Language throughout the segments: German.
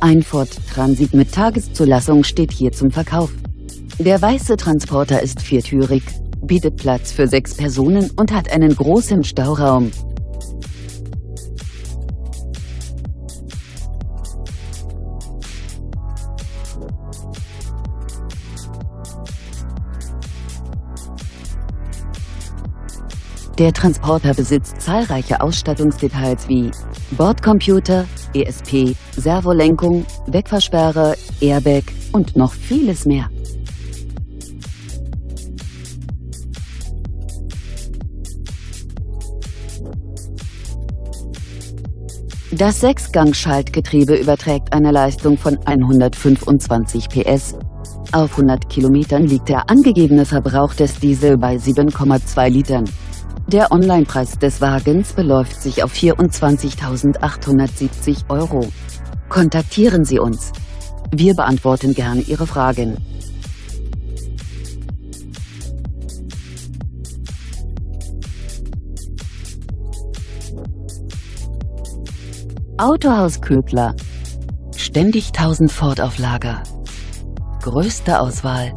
Ein Ford Transit mit Tageszulassung steht hier zum Verkauf. Der weiße Transporter ist viertürig, bietet Platz für sechs Personen und hat einen großen Stauraum. Der Transporter besitzt zahlreiche Ausstattungsdetails wie Bordcomputer, ESP, Servolenkung, Wegfahrsperre, Airbag und noch vieles mehr. Das Sechsgang-Schaltgetriebe überträgt eine Leistung von 125 PS. Auf 100 Kilometern liegt der angegebene Verbrauch des Diesel bei 7,2 Litern. Der Onlinepreis des Wagens beläuft sich auf 24.870 Euro. Kontaktieren Sie uns. Wir beantworten gerne Ihre Fragen. Autohaus Köbler. Ständig 1000 Ford auf Lager. Größte Auswahl.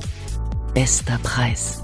Bester Preis.